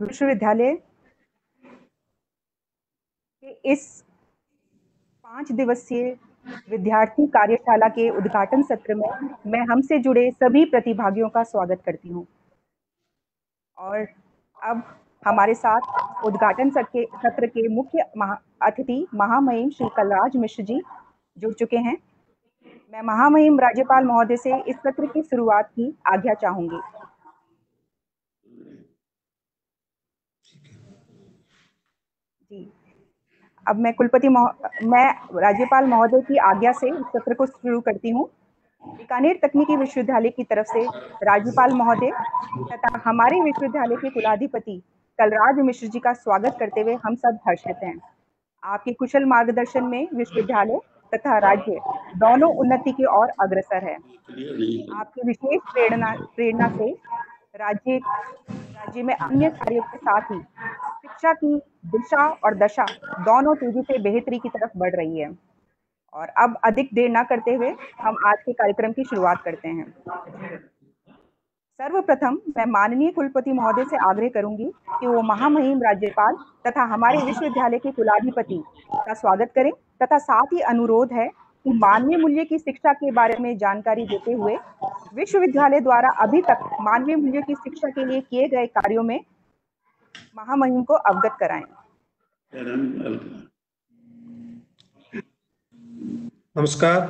विश्वविद्यालय के इस पाँच दिवसीय विद्यार्थी कार्यशाला के उद्घाटन सत्र में मैं हमसे जुड़े सभी प्रतिभागियों का स्वागत करती हूँ। और अब हमारे साथ उद्घाटन सत्र के मुख्य महा, अतिथि महामहिम श्री कलराज मिश्र जी जुड़ चुके हैं। मैं महामहिम राज्यपाल महोदय से इस सत्र की शुरुआत की आज्ञा चाहूँगी। जी। अब मैं कुलपति मैं राज्यपाल महोदय की आज्ञा से सत्र को शुरू करती हूँ। बीकानेर तकनीकी विश्वविद्यालय की तरफ़ से राज्यपाल महोदय तथा हमारे विश्वविद्यालय के कुलाधिपति कलराज मिश्र जी का स्वागत करते हुए हम सब हर्षित हैं। आपके कुशल मार्गदर्शन में विश्वविद्यालय तथा राज्य दोनों उन्नति की ओर अग्रसर है। आपकी विशेष प्रेरणा प्रेरणा से राज्य राज्य में अन्य कार्यों के साथ ही शिक्षा की दिशा और दशा दोनों तेज़ी से बेहतरी की तरफ़ बढ़ रही है। और अब अधिक देर ना करते हुए हम आज के कार्यक्रम की शुरुआत करते हैं। सर्वप्रथम मैं माननीय कुलपति महोदय से आग्रह करूँगी कि वो महामहिम राज्यपाल तथा हमारे विश्वविद्यालय के कुलाधिपति का स्वागत करें तथा साथ ही अनुरोध है कि मानवीय मूल्य की शिक्षा के बारे में जानकारी देते हुए विश्वविद्यालय द्वारा अभी तक मानवीय मूल्य की शिक्षा के लिए किए गए कार्यों में महामहिम को अवगत कराएँ। नमस्कार।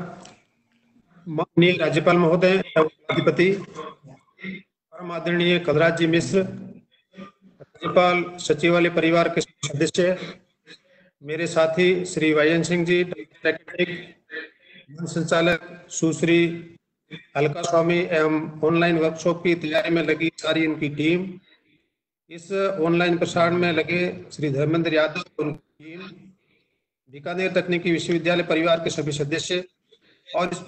माननीय राज्यपाल महोदय अधिपति परम आदरणीय कलराज जी मिश्र, राज्यपाल सचिवालय परिवार के सदस्य, मेरे साथी श्री वायन सिंह जी संचालक सुश्री अलका स्वामी एवं ऑनलाइन वर्कशॉप की तैयारी में लगी सारी इनकी टीम इस ऑनलाइन प्रसारण में लगे श्री धर्मेंद्र यादव उनकी टीम बीकानेर तकनीकी विश्वविद्यालय परिवार के सभी सदस्य और इस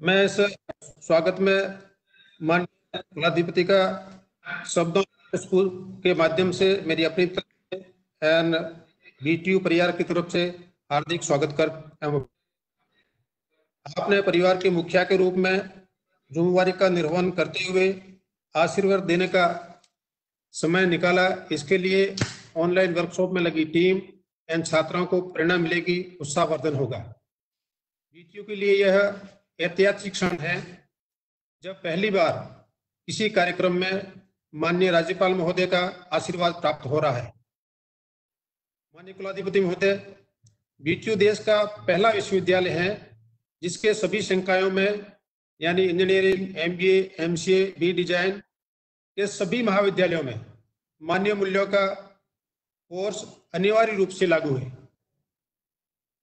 मैं इस स्वागत में मान कुलाधिपति का शब्दों स्कूल के माध्यम से मेरी अपनी तरफ़ से एंड बीटीयू परिवार की तरफ़ से हार्दिक स्वागत कर आपने परिवार के मुखिया के रूप में जिम्मेवारी का निर्वहन करते हुए आशीर्वाद देने का समय निकाला। इसके लिए ऑनलाइन वर्कशॉप में लगी टीम एंड छात्राओं को प्रेरणा मिलेगी, उत्साहवर्धन होगा। बीटीयू के लिए यह ऐतिहासिक क्षण है। जब पहली बार किसी कार्यक्रम में माननीय राज्यपाल महोदय का आशीर्वाद प्राप्त हो रहा है। माननीय कुलाधिपति महोदय, बीटीयू देश का पहला विश्वविद्यालय है, जिसके सभी संकायों में, यानी engineering M B M C A B design के सभी महाविद्यालयों में मान्य मूल्यों का कोर्स अनिवार्य रूप से लागू है।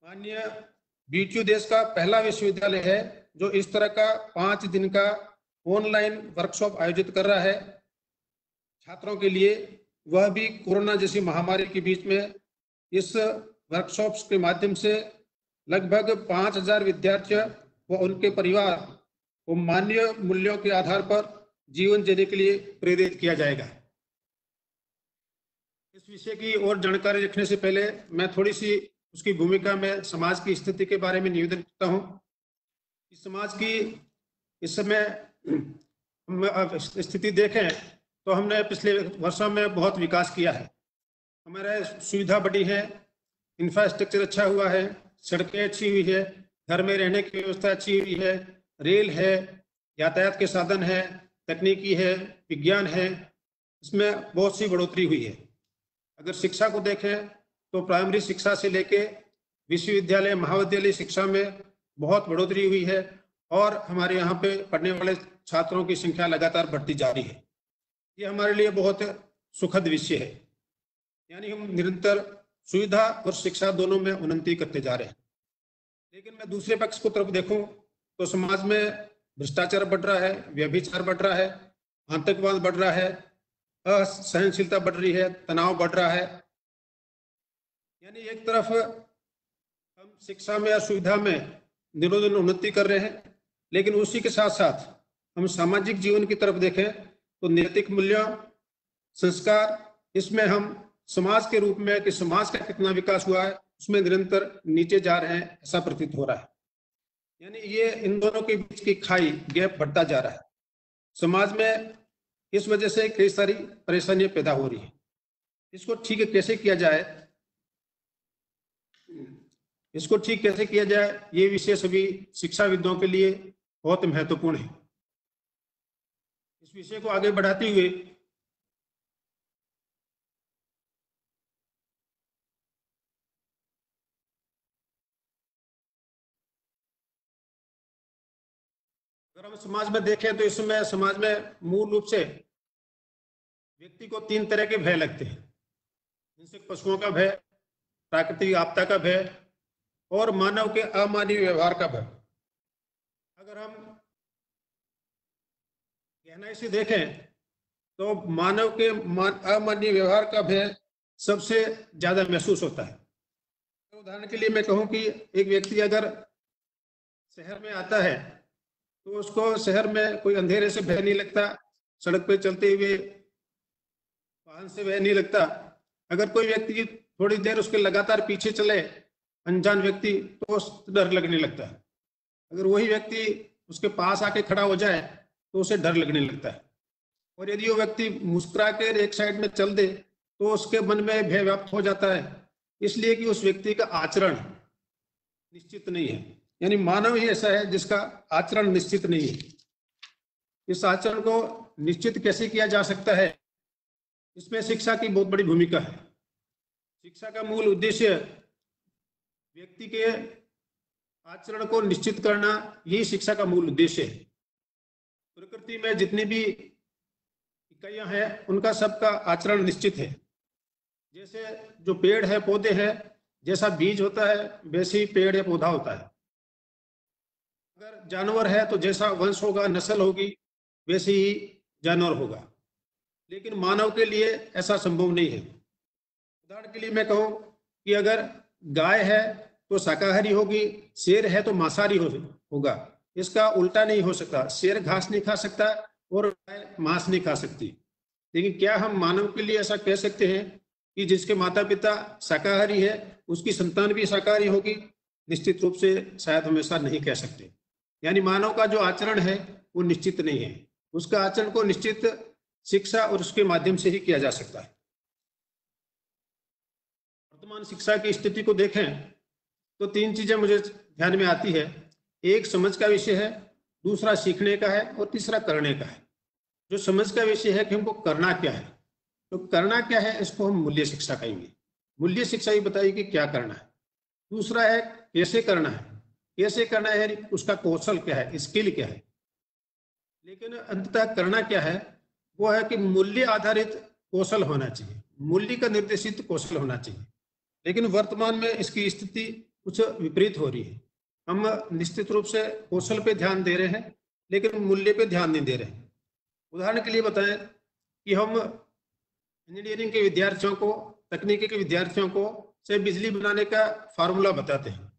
मान्य बीटीयू देश का पहला विश्वविद्यालय है, जो इस तरह का पाँच दिन का ऑनलाइन वर्कशॉप आयोजित कर रहा है। छात्रों के लिए वह भी कोरोना जैसी महामारी के बीच में इस वर्कशॉप्स के माध्यम से लगभग पाँच हज़ार विद्यार्थियों व उनके परिवार को मान्य मूल्यों के आधार पर जीवन जीने के लिए प्रेरित किया जाएगा। इस विषय की और जानकारी रखने से पहले मैं थोड़ी सी उसकी भूमिका में समाज की स्थिति के बारे में निवेदन करता हूँ। समाज की इस समय स्थिति देखें तो हमने पिछले वर्षों में बहुत विकास किया है। हमारे सुविधा बढ़ी है इंफ्रास्ट्रक्चर अच्छा हुआ है, सड़कें अच्छी हुई है, घर में रहने की व्यवस्था अच्छी हुई है, रेल है, यातायात के साधन है, तकनीकी है, विज्ञान है, इसमें बहुत सी बढ़ोतरी हुई है। अगर शिक्षा को देखें तो प्राइमरी शिक्षा से लेके विश्वविद्यालय, महाविद्यालय शिक्षा में बहुत बढ़ोतरी हुई है और हमारे यहाँ पे पढ़ने वाले छात्रों की संख्या लगातार बढ़ती जा रही है। ये हमारे लिए बहुत सुखद विषय है। यानी हम निरंतर सुविधा और शिक्षा दोनों में उन्नति करते जा रहे हैं। लेकिन मैं दूसरे पक्ष को तरफ़ देखूँ तो समाज में भ्रष्टाचार बढ़ रहा है, व्यभिचार बढ़ रहा है, आतंकवाद बढ़ रहा है, असहनशीलता बढ़ रही है, तनाव बढ़ रहा है। यानी एक तरफ़ हम शिक्षा में या सुविधा में दिन उन्नति कर रहे हैं, लेकिन उसी के साथ साथ हम सामाजिक जीवन की तरफ़ देखें तो नैतिक मूल्य, संस्कार, इसमें हम समाज के रूप में कि समाज का कितना विकास हुआ है, उसमें निरंतर नीचे जा रहे हैं, ऐसा प्रतीत हो रहा है। यानी ये इन दोनों के बीच की खाई, गैप बढ़ता जा रहा है। समाज में इस वजह से कई सारी परेशानियाँ पैदा हो रही है। इसको ठीक कैसे किया जाए? इसको ठीक कैसे किया जाए? ये विषय सभी शिक्षाविदों के लिए बहुत महत्वपूर्ण है। विषय को आगे बढ़ाते हुए अगर हम समाज में देखें तो इसमें समाज में मूल रूप से व्यक्ति को तीन तरह के भय लगते हैं। जिनसे पशुओं का भय, प्राकृतिक आपदा का भय और मानव के अमानवीय व्यवहार का भय। अगर हम गहनाई से देखें। तो मानव के अमानवीय व्यवहार का भय सबसे ज़्यादा महसूस होता है। उदाहरण के लिए मैं कहूँ कि एक व्यक्ति अगर शहर में आता है तो उसको शहर में कोई अंधेरे से भय नहीं लगता, सड़क पर चलते हुए वाहन से भय नहीं लगता। अगर कोई व्यक्ति थोड़ी देर उसके लगातार पीछे चले, अनजान व्यक्ति तो डर लगने लगता है। अगर वही व्यक्ति उसके पास आके खड़ा हो जाए तो उसे डर लगने लगता है। और यदि वो व्यक्ति मुस्कुरा कर एक साइड में चल दे तो उसके मन में भय व्याप्त हो जाता है। इसलिए कि उस व्यक्ति का आचरण निश्चित नहीं है। यानी मानव ही ऐसा है जिसका आचरण निश्चित नहीं है। इस आचरण को निश्चित कैसे किया जा सकता है? इसमें शिक्षा की बहुत बड़ी भूमिका है। शिक्षा का मूल उद्देश्य व्यक्ति के आचरण को निश्चित करना यही शिक्षा का मूल उद्देश्य है। प्रकृति में जितनी भी इकाइयाँ हैं, उनका सबका आचरण निश्चित है। जैसे जो पेड़ है, पौधे हैं, जैसा बीज होता है, वैसे ही पेड़ या पौधा होता है। अगर जानवर है तो जैसा वंश होगा, नस्ल होगी, वैसे ही जानवर होगा। लेकिन मानव के लिए ऐसा संभव नहीं है। उदाहरण के लिए मैं कहूँ कि अगर गाय है तो शाकाहारी होगी, शेर है तो मांसाहारी होगा। इसका उल्टा नहीं हो सकता। शेर घास नहीं खा सकता और मांस नहीं खा सकती। लेकिन क्या हम मानव के लिए ऐसा कह सकते हैं कि जिसके माता पिता शाकाहारी है, उसकी संतान भी शाकाहारी होगी? निश्चित रूप से शायद हम ऐसा नहीं कह सकते। यानी मानव का जो आचरण है, वो निश्चित नहीं है। उसका आचरण को निश्चित शिक्षा और उसके माध्यम से ही किया जा सकता है। वर्तमान शिक्षा की स्थिति को देखें तो तीन चीज़ें मुझे ध्यान में आती है। एक समझ का विषय है, दूसरा सीखने का है और तीसरा करने का है। जो समझ का विषय है कि हमको करना क्या है तो करना क्या है इसको हम मूल्य शिक्षा कहेंगे। मूल्य शिक्षा ही कि क्या करना है। दूसरा है कैसे करना है। कैसे करना है उसका कौशल क्या है, स्किल क्या है। लेकिन अंततः करना क्या है, वो है कि मूल्य आधारित कौशल होना चाहिए। मूल्य का निर्देशित कौशल होना चाहिए। लेकिन वर्तमान में इसकी स्थिति कुछ विपरीत हो रही है। हम निश्चित रूप से कौशल पे ध्यान दे रहे हैं, लेकिन मूल्य पे ध्यान नहीं दे रहे हैं। उदाहरण के लिए बताएँ कि हम इंजीनियरिंग के विद्यार्थियों को तकनीकी के विद्यार्थियों को से बिजली बनाने का फार्मूला बताते हैं।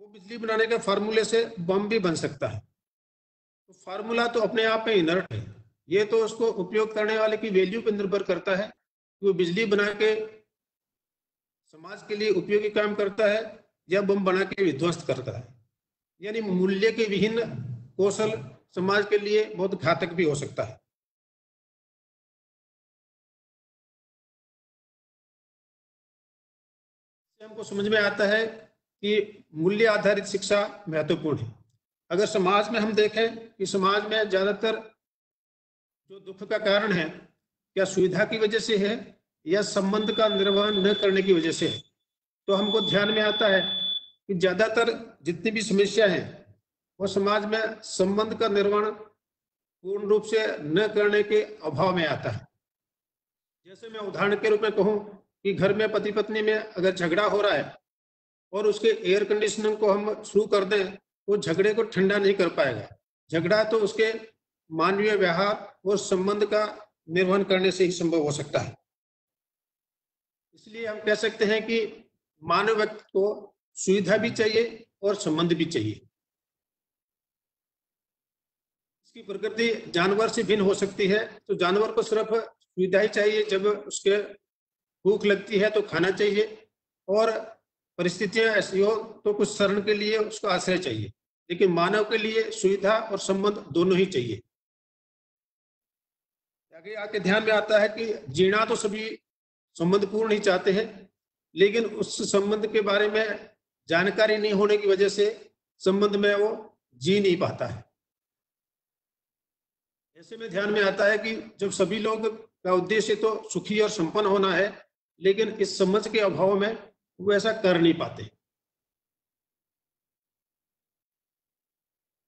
वो बिजली बनाने के फार्मूले से बम भी बन सकता है। तो फार्मूला तो अपने आप में इनर्ट है। ये तो उसको उपयोग करने वाले की वैल्यू पर निर्भर करता है कि वो बिजली बना के समाज के लिए उपयोगी काम करता है या बम बना के विध्वस्त करता है। यानी मूल्य के विभिन्न कौशल समाज के लिए बहुत घातक भी हो सकता है। हमको समझ में आता है कि मूल्य आधारित शिक्षा महत्वपूर्ण है। अगर समाज में हम देखें कि समाज में ज़्यादातर जो दुख का कारण है, क्या सुविधा की वजह से है या संबंध का निर्वहन न करने की वजह से है तो हमको ध्यान में आता है कि ज़्यादातर जितनी भी समस्या है, वो समाज में संबंध का निर्वहन पूर्ण रूप से न करने के अभाव में आता है। जैसे मैं उदाहरण के रूप में कहूँ कि घर में पति पत्नी में अगर झगड़ा हो रहा है और उसके एयर कंडीशनिंग को हम शुरू कर दें, वो झगड़े को ठंडा नहीं कर पाएगा। झगड़ा तो उसके मानवीय व्यवहार और संबंध का निर्वहन करने से ही संभव हो सकता है। इसलिए हम कह सकते हैं कि मानव व्यक्ति को सुविधा भी चाहिए और संबंध भी चाहिए। इसकी प्रकृति जानवर से भिन्न हो सकती है तो जानवर को सिर्फ़ सुविधा ही चाहिए, जब उसके भूख लगती है तो खाना चाहिए और परिस्थितियाँ ऐसी हो तो कुछ शरण के लिए उसको आश्रय चाहिए। लेकिन मानव के लिए सुविधा और संबंध दोनों ही चाहिए। आगे आके ध्यान में आता है कि जीना तो सभी संबंध पूर्ण ही चाहते हैं, लेकिन उस संबंध के बारे में जानकारी नहीं होने की वजह से संबंध में वो जी नहीं पाता है। ऐसे में ध्यान में आता है कि जब सभी लोग का उद्देश्य तो सुखी और संपन्न होना है, लेकिन इस समझ के अभाव में वो ऐसा कर नहीं पाते।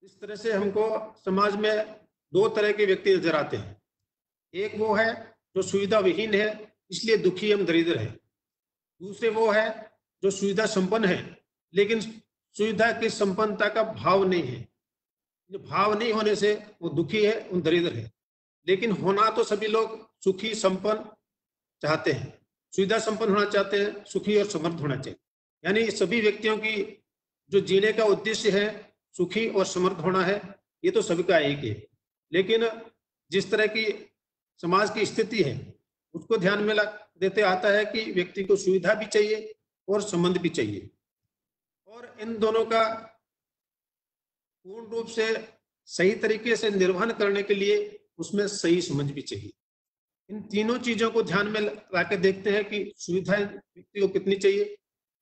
इस तरह से हमको समाज में दो तरह के व्यक्ति नज़र आते हैं। एक वो है जो सुविधा विहीन है, इसलिए दुखी एवं दरिद्र है। दूसरे वो है जो सुविधा संपन्न है लेकिन सुविधा की संपन्नता का भाव नहीं है। जो भाव नहीं होने से वो दुखी है उन दरिद्र है। लेकिन होना तो सभी लोग सुखी, संपन्न चाहते हैं। सुविधा संपन्न होना चाहते हैं, सुखी और समर्थ होना चाहिए। यानी सभी व्यक्तियों की जो जीने का उद्देश्य है, सुखी और समर्थ होना है, ये तो सभी का एक है लेकिन जिस तरह की समाज की स्थिति है, उसको ध्यान में देते आता है कि व्यक्ति को सुविधा भी चाहिए और संबंध भी चाहिए। और इन दोनों का पूर्ण रूप से सही तरीके से निर्वहन करने के लिए उसमें सही समझ भी चाहिए। इन तीनों चीज़ों को ध्यान में के देखते हैं कि सुविधाएँ व्यक्ति को कितनी चाहिए,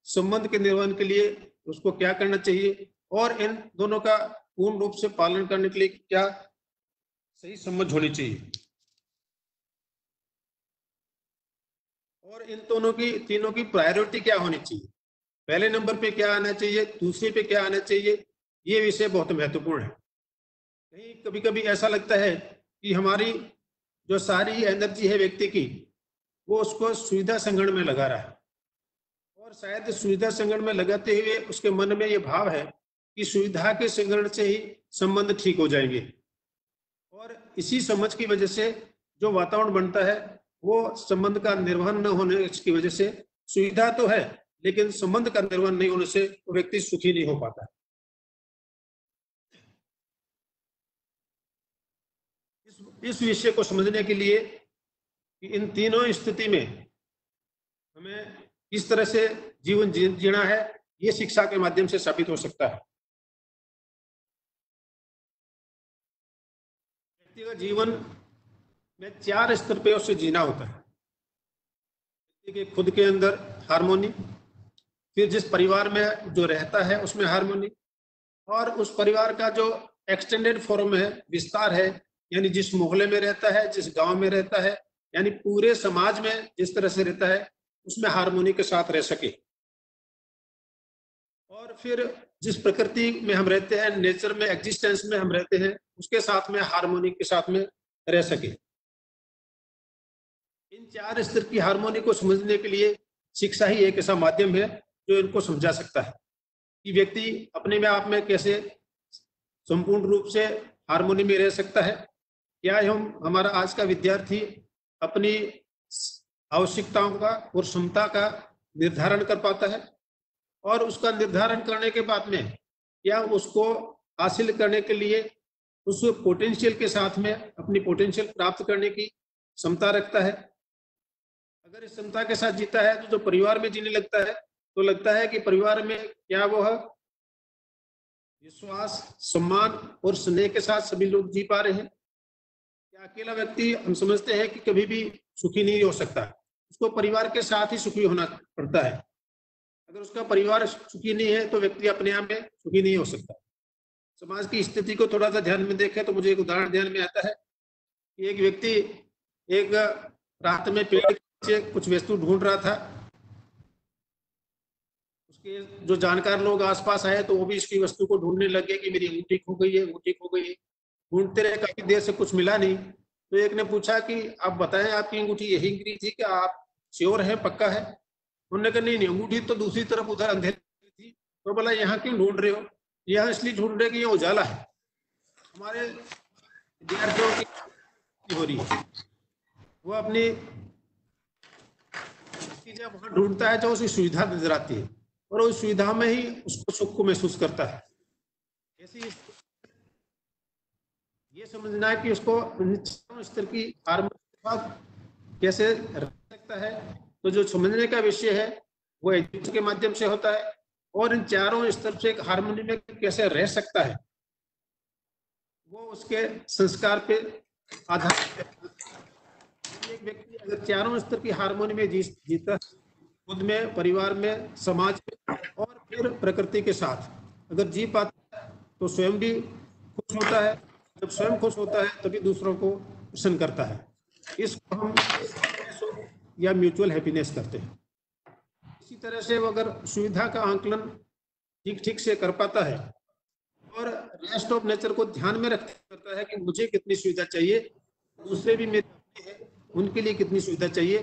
संबंध के निर्वहन के लिए उसको क्या करना चाहिए और इन दोनों का पूर्ण रूप से पालन करने के लिए क्या सही समझ होनी चाहिए। और इन दोनों की, तीनों की प्रायोरिटी क्या होनी चाहिए? पहले नंबर पे क्या आना चाहिए, दूसरे पे क्या आना चाहिए, ये विषय बहुत महत्वपूर्ण है। कहीं कभी कभी ऐसा लगता है कि हमारी जो सारी एनर्जी है व्यक्ति की, वो उसको सुविधा संगण में लगा रहा है। और शायद सुविधा संगण में लगाते हुए उसके मन में ये भाव है कि सुविधा के संगठन से ही संबंध ठीक हो जाएँगे। और इसी समझ की वजह से जो वातावरण बनता है, वो संबंध का निर्वहन न होने की वजह से सुविधा तो है लेकिन संबंध का निर्वहन नहीं होने से व्यक्ति सुखी नहीं हो पाता इस इस विषय को समझने के लिए कि इन तीनों स्थिति में हमें किस तरह से जीवन जीना है, ये शिक्षा के माध्यम से साबित हो सकता है। व्यक्तिगत जीवन में चार स्तर पे उसे जीना होता है। व्यक्ति के खुद के अंदर हारमोनी फिर जिस परिवार में जो रहता है, उसमें हारमोनी और उस परिवार का जो एक्सटेंडेड फॉर्म है, विस्तार है, यानी जिस मोहल्ले में रहता है, जिस गाँव में रहता है, यानी पूरे समाज में जिस तरह से रहता है, उसमें हारमोनी के साथ रह सके। और फिर जिस प्रकृति में हम रहते हैं नेचर में एग्जिस्टेंस में हम रहते हैं, उसके साथ में हारमोनी के साथ में रह सके। इन चार स्तर की हारमोनी को समझने के लिए शिक्षा ही एक ऐसा माध्यम है जो इनको समझा सकता है कि व्यक्ति अपने में, आप में कैसे संपूर्ण रूप से हारमोनी में रह सकता है। क्या हम हमारा आज का विद्यार्थी अपनी आवश्यकताओं का और क्षमता का निर्धारण कर पाता है और उसका निर्धारण करने के बाद में क्या उसको हासिल करने के लिए उस पोटेंशियल के साथ में अपनी पोटेंशियल प्राप्त करने की क्षमता रखता है? अगर इस क्षमता के साथ जीता है तो जो परिवार में जीने लगता है तो लगता है कि परिवार में क्या वो है? विश्वास, सम्मान और स्नेह के साथ सभी लोग जी पा रहे हैं। क्या अकेला व्यक्ति, हम समझते हैं कि कभी भी सुखी नहीं हो सकता। उसको परिवार के साथ ही सुखी होना पड़ता है। अगर उसका परिवार सुखी नहीं है तो व्यक्ति अपने आप में सुखी नहीं हो सकता। समाज की स्थिति को थोड़ा सा ध्यान में देखें तो मुझे एक उदाहरण ध्यान में आता है कि एक व्यक्ति एक रात में पेड़ से कुछ वस्तु ढूंढ रहा था। उसके जो जानकार लोग आसपास आए तो वो भी इसकी वस्तु को ढूँढने लगे कि मेरी अंगूठी खो गई है अंगूठी खो गई है ढूंढते रहे काफ़ी देर से कुछ मिला नहीं तो एक ने पूछा कि आप बताएँ आपकी अंगूठी यही गिरी थी कि आप श्योर है पक्का है उन्होंने कहा नहीं नहीं अंगूठी तो दूसरी तरफ़ उधर अंधेरी थी तो बोला यहाँ क्यों ढूंढ रहे हो यहाँ इसलिए ढूंढ रहे कि ये उजाला है हमारे विद्यार्थियों की हो रही है वो अपनी जब वहाँ ढूंढता है तो उसकी सुविधा नज़र आती है और उस सुविधा में ही उसको सुख को महसूस करता है। ऐसी ये समझना है कि उसको स्तर की कैसे रख सकता है? तो जो समझने का विषय है वो एजुकेशन के माध्यम से होता है और इन चारों स्तर से एक हारमोनी में कैसे रह सकता है वो उसके संस्कार पे आधारित एक व्यक्ति अगर चारों स्तर की हारमोनी में जी, जीता खुद में, परिवार में, समाज में और फिर प्रकृति के साथ। अगर जी पाता है तो स्वयं भी खुश होता है। जब स्वयं खुश होता है, तभी दूसरों को प्रसन्न करता है। इसको हम या म्यूचुअल हैप्पीनेस करते हैं। इसी तरह से वो अगर सुविधा का आंकलन ठीक ठीक से कर पाता है और रेस्ट ऑफ़ नेचर को ध्यान में रख करता है कि मुझे कितनी सुविधा चाहिए, दूसरे भी मेरे हैं, उनके लिए कितनी सुविधा चाहिए,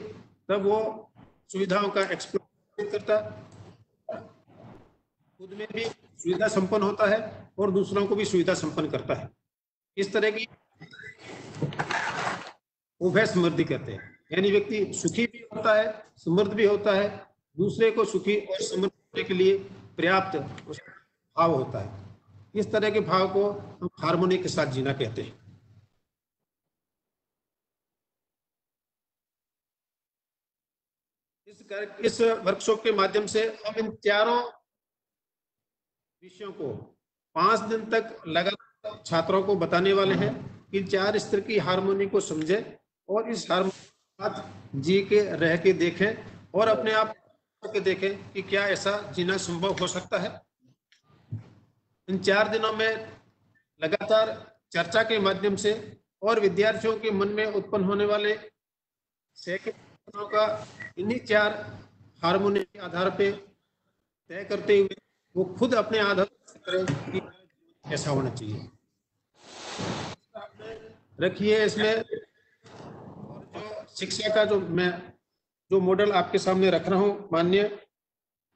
तब वो सुविधाओं का एक्सप्लोर करता। खुद में भी सुविधा संपन्न होता है और दूसरों को भी सुविधा संपन्न करता है। इस तरह की उभय समृद्धि करते हैं। यानी व्यक्ति सुखी भी होता है, समृद्ध भी होता है, दूसरे को सुखी और समृद्ध होने के लिए पर्याप्त भाव होता है। इस तरह के भाव को हम हारमोनी के साथ जीना कहते हैं। इस वर्कशॉप के माध्यम से हम इन चारों विषयों को पाँच दिन तक लगातार छात्रों को बताने वाले हैं कि चार स्तर की हारमोनी को समझे और इस हारमोनी साथ जी के, रह के देखें और अपने आप के देखें कि क्या ऐसा जीना संभव हो सकता है। इन चार दिनों में लगातार चर्चा के माध्यम से और विद्यार्थियों के मन में उत्पन्न होने वाले सैकड़ों का इन्हीं चार हारमोनी के आधार पे तय करते हुए वो खुद अपने आधार कि ऐसा होना चाहिए। रखिए इसमें। और जो शिक्षा का जो मैं, जो मॉडल आपके सामने रख रहा हूँ, मान्य,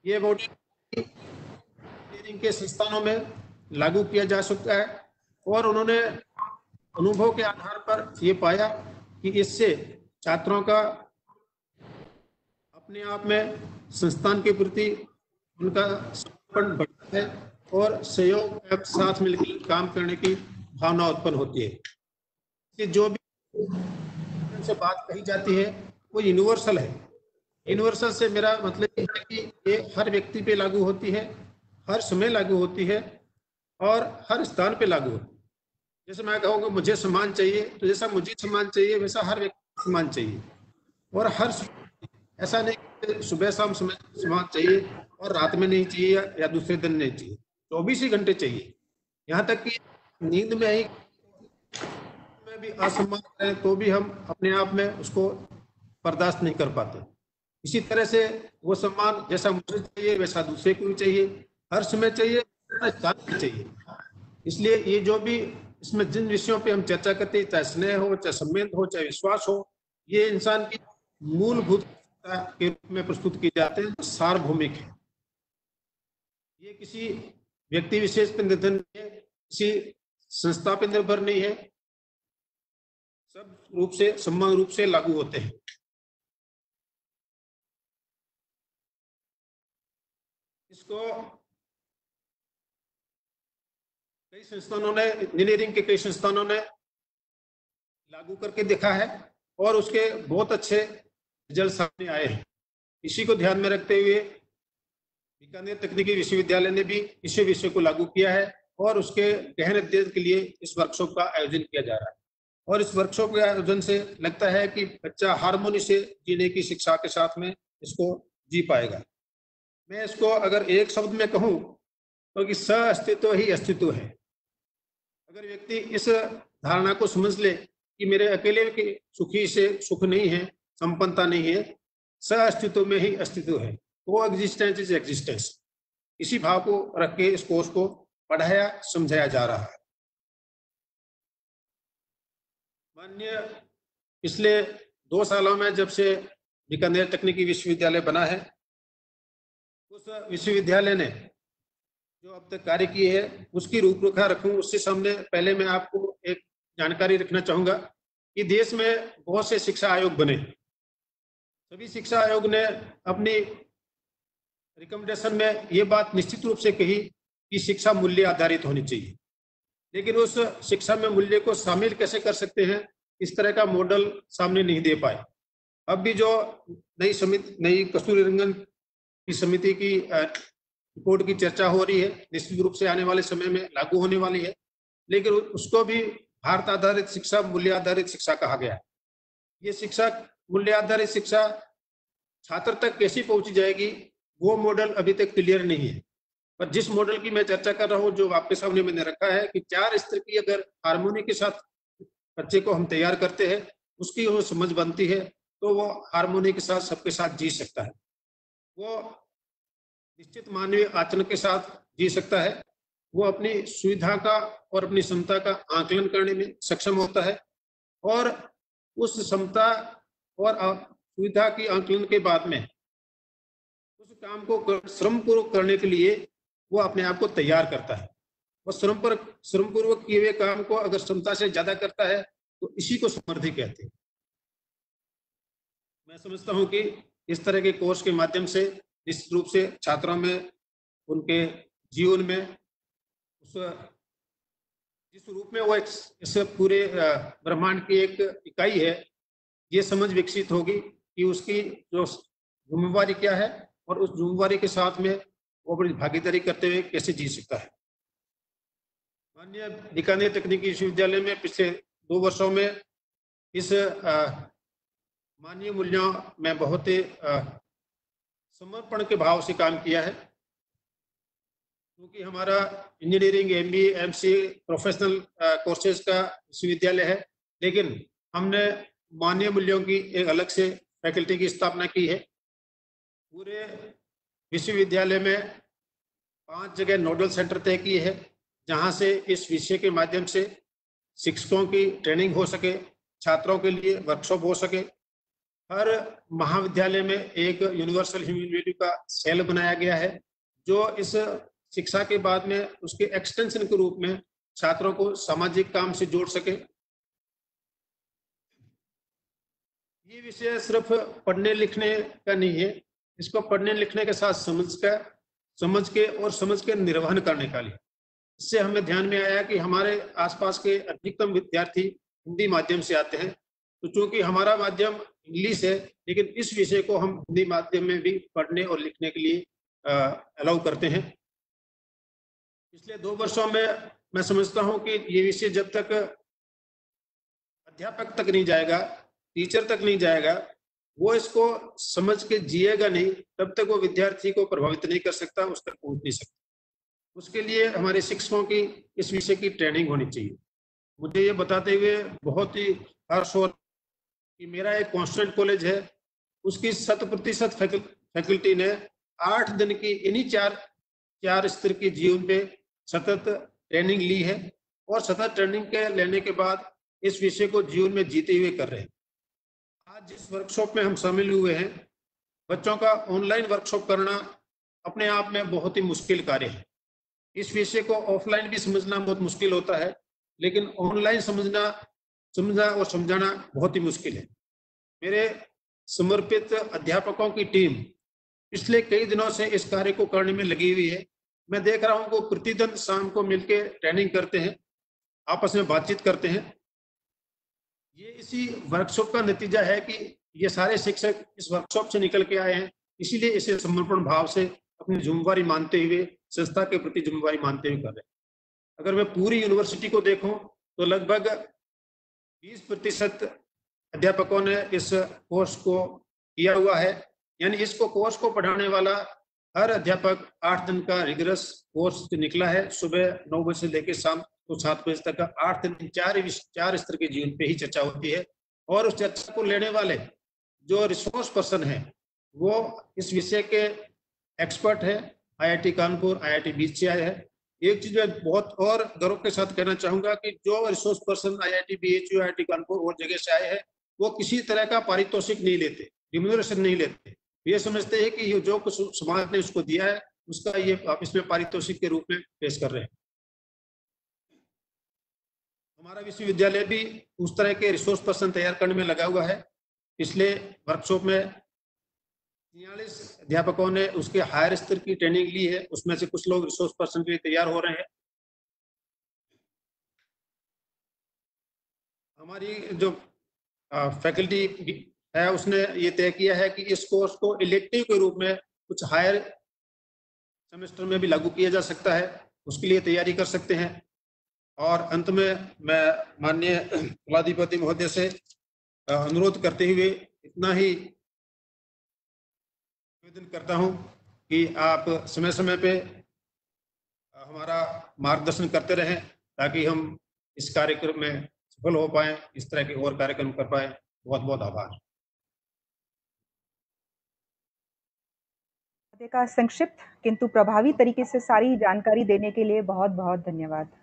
ये मॉडल के संस्थानों में लागू किया जा सकता है और उन्होंने अनुभव के आधार पर ये पाया कि इससे छात्रों का अपने आप में संस्थान के प्रति उनका समर्पण बढ़ता है और सहयोग साथ मिलकर काम करने की भावना उत्पन्न होती है। कि जो भी से बात कही जाती है, वो यूनिवर्सल है। यूनिवर्सल से मेरा मतलब है कि ये हर व्यक्ति पे लागू होती है, हर समय लागू होती है और हर स्थान पे लागू होती है। जैसे मैं कहूँगा, मुझे सम्मान चाहिए तो जैसा मुझे सम्मान चाहिए, वैसा हर व्यक्ति सम्मान चाहिए और हर ऐसा नहीं सुबह शाम सम्मान चाहिए और रात में नहीं चाहिए या दूसरे दिन नहीं चाहिए। चौबीस ही घंटे चाहिए। यहाँ तक कि नींद में ही में भी असम्मान करें तो भी हम अपने आप में उसको बर्दाश्त नहीं कर पाते। इसी तरह से वो सम्मान जैसा मुझे चाहिए, वैसा दूसरे को भी चाहिए। हर समय चाहिए चाहिए। इसलिए ये जो भी इसमें जिन विषयों पे हम चर्चा करते हैं, चाहे स्नेह हो, चाहे संबंध हो, चाहे विश्वास हो, ये इंसान की मूलभूत के रूप में प्रस्तुत किए जाते हैं सार्वभौमिक है। ये किसी व्यक्ति विशेष पर निर्भर नहीं है, किसी संस्था पर निर्भर नहीं है। सब रूप से समान रूप से लागू होते हैं। इसको कई संस्थानों ने, इंजीनियरिंग के कई संस्थानों ने लागू करके देखा है, और उसके बहुत अच्छे रिज़ल्ट सामने आए हैं। इसी को ध्यान में रखते हुए बीकानेर तकनीकी विश्वविद्यालय ने भी इसी विषय को लागू किया है और उसके गहन अध्ययन के लिए इस वर्कशॉप का आयोजन किया जा रहा है। और इस वर्कशॉप के आयोजन से लगता है कि बच्चा हारमोनी से जीने की शिक्षा के साथ में इसको जी पाएगा। मैं इसको अगर एक शब्द में कहूँ तो कि स अस्तित्व ही अस्तित्व है। अगर व्यक्ति इस धारणा को समझ ले कि मेरे अकेले के सुखी से सुख नहीं है संपन्नता नहीं है स अस्तित्व में ही अस्तित्व है। को एग्जिस्टेंस इज़ एग्जिस्टेंस इसी भाव को रख के इस कोर्स को पढ़ाया, समझाया जा रहा है। मान्य पिछले दो सालों में जब से बीकानेर तकनीकी विश्वविद्यालय बना है, उस विश्वविद्यालय ने जो अब तक कार्य किए है, उसकी रूपरेखा रखूँ, उससे सामने पहले मैं आपको एक जानकारी रखना चाहूँगा कि देश में बहुत से शिक्षा आयोग बने। सभी शिक्षा आयोग ने अपनी रिकमेंडेशन में ये बात निश्चित रूप से कही कि शिक्षा मूल्य आधारित होनी चाहिए। लेकिन उस शिक्षा में मूल्य को शामिल कैसे कर सकते हैं, इस तरह का मॉडल सामने नहीं दे पाए। अब भी जो नई समिति, नई कस्तूरी रंगन की समिति की रिपोर्ट की चर्चा हो रही है, निश्चित रूप से आने वाले समय में लागू होने वाली है। लेकिन उसको भी भारत आधारित शिक्षा, मूल्य आधारित शिक्षा कहा गया है। ये शिक्षा मूल्य आधारित शिक्षा छात्र तक कैसी पहुँची जाएगी, वो मॉडल अभी तक क्लियर नहीं है। पर जिस मॉडल की मैं चर्चा कर रहा हूँ, जो आपके सामने मैंने रखा है कि चार स्तर की अगर हारमोनी के साथ बच्चे को हम तैयार करते हैं, उसकी वो समझ बनती है तो वो हारमोनी के साथ सबके साथ जी सकता है। वो निश्चित मानवीय आचरण के साथ जी सकता है। वो अपनी सुविधा का और अपनी क्षमता का आकलन करने में सक्षम होता है और उस क्षमता और सुविधा की आकलन के बाद में उस काम को कर, श्रम पूर्वक करने के लिए वो अपने आप को तैयार करता है। और श्रम पर श्रम पूर्वक किए हुए काम को अगर क्षमता से ज़्यादा करता है तो इसी को समृद्धि कहते हैं। मैं समझता हूँ कि इस तरह के कोर्स के माध्यम से निश्चित रूप से छात्रों में उनके जीवन में उस जिस रूप में वो इस पूरे ब्रह्मांड की एक इकाई है ये समझ विकसित होगी कि उसकी जो जिम्मेवारी क्या है और उस जिम्मेवारी के साथ में वो अपनी भागीदारी करते हुए कैसे जी सकता है। माननीय बीकानेर तकनीकी विश्वविद्यालय में पिछले दो वर्षों में इस माननीय मूल्यों में बहुत ही समर्पण के भाव से काम किया है। क्योंकि हमारा engineering M B M C professional courses का विश्वविद्यालय है, लेकिन हमने मान्य मूल्यों की एक अलग से फैकल्टी की स्थापना की है। पूरे विश्वविद्यालय में पाँच जगह नोडल सेंटर तय किए हैं, जहाँ से इस विषय के माध्यम से शिक्षकों की ट्रेनिंग हो सके, छात्रों के लिए वर्कशॉप हो सके। हर महाविद्यालय में एक यूनिवर्सल ह्यूमन वैल्यू का सेल बनाया गया है, जो इस शिक्षा के बाद में उसके एक्सटेंशन के रूप में छात्रों को सामाजिक काम से जोड़ सके ये विषय सिर्फ़ पढ़ने लिखने का नहीं है। इसको पढ़ने लिखने के साथ समझ का, समझ के और समझ के निर्वहन करने का लिए। इससे हमें ध्यान में आया कि हमारे आसपास के अधिकतम विद्यार्थी हिंदी माध्यम से आते हैं। तो चूँकि हमारा माध्यम इंग्लिश है, लेकिन इस विषय को हम हिंदी माध्यम में भी पढ़ने और लिखने के लिए अलाउ करते हैं। पिछले दो वर्षों में मैं समझता हूँ कि ये विषय जब तक अध्यापक तक नहीं जाएगा टीचर तक नहीं जाएगा, वो इसको समझ के जिएगा नहीं, तब तक वो विद्यार्थी को प्रभावित नहीं कर सकता, उस तक पहुँच नहीं सकता। उसके लिए हमारे शिक्षकों की इस विषय की ट्रेनिंग होनी चाहिए। मुझे ये बताते हुए बहुत ही हर्ष हो कि मेरा एक कॉन्स्टेंट कॉलेज है, उसकी शत प्रतिशत फैकल्टी ने आठ दिन की इन्हीं चार चार स्तर के जीवन पे सतत ट्रेनिंग ली है और सतत ट्रेनिंग के लेने के बाद इस विषय को जीवन में जीते हुए कर रहे हैं। आज जिस वर्कशॉप में हम शामिल हुए हैं, बच्चों का ऑनलाइन वर्कशॉप करना अपने आप में बहुत ही मुश्किल कार्य है। इस विषय को ऑफलाइन भी समझना बहुत मुश्किल होता है, लेकिन ऑनलाइन समझना समझना और समझाना बहुत ही मुश्किल है। मेरे समर्पित अध्यापकों की टीम पिछले कई दिनों से इस कार्य को करने में लगी हुई है। मैं देख रहा हूँ वो प्रतिदिन शाम को मिलकर ट्रेनिंग करते हैं, आपस में बातचीत करते हैं। ये इसी वर्कशॉप का नतीजा है कि ये सारे शिक्षक इस वर्कशॉप से निकल के आए हैं। इसीलिए इसे समर्पण भाव से अपनी जिम्मेवारी मानते हुए, संस्था के प्रति जिम्मेवारी मानते हुए कर रहे हैं। अगर मैं पूरी यूनिवर्सिटी को देखूँ तो लगभग 20 प्रतिशत अध्यापकों ने इस कोर्स को किया हुआ है। यानी इसको कोर्स को पढ़ाने वाला हर अध्यापक आठ दिन का रिगरस कोर्स निकला है। सुबह नौ बजे से लेकर शाम को सात बजे तक आठ दिन, चार चार स्तर के जीवन पे ही चर्चा होती है। और उस चर्चा को लेने वाले जो रिसोर्स पर्सन है, वो इस विषय के एक्सपर्ट है। आईआईटी कानपुर आईआईटी बीच से आए हैं। एक चीज़ मैं बहुत और गर्व के साथ कहना चाहूँगा कि जो resource person IIT BHU IIT Kanpur और जगह से आए हैं, वो किसी तरह का पारितोषिक नहीं लेते रिम्यूनरेशन नहीं लेते। ये समझते हैं कि जो कुछ समाज ने उसको दिया है, उसका ये आप इसमें पारितोषिक के रूप में पेश कर रहे हैं। हमारा विश्वविद्यालय भी उस तरह के रिसोर्स पर्सन तैयार करने में लगा हुआ है। पिछले वर्कशॉप में छियालीस अध्यापकों ने उसके हायर स्तर की ट्रेनिंग ली है। उसमें से कुछ लोग रिसोर्स पर्सन के लिए तैयार हो रहे हैं। हमारी जो फैकल्टी है, उसने ये तय किया है कि इस कोर्स को इलेक्टिव के रूप में कुछ हायर सेमेस्टर में भी लागू किया जा सकता है। उसके लिए तैयारी कर सकते हैं। और अंत में मैं माननीय कुलाधिपति महोदय से अनुरोध करते हुए इतना ही निवेदन करता हूँ कि आप समय समय पे हमारा मार्गदर्शन करते रहें ताकि हम इस कार्यक्रम में सफल हो पाए, इस तरह के और कार्यक्रम कर पाए। बहुत बहुत आभार। का संक्षिप्त, किंतु प्रभावी तरीके से सारी जानकारी देने के लिए बहुत बहुत धन्यवाद।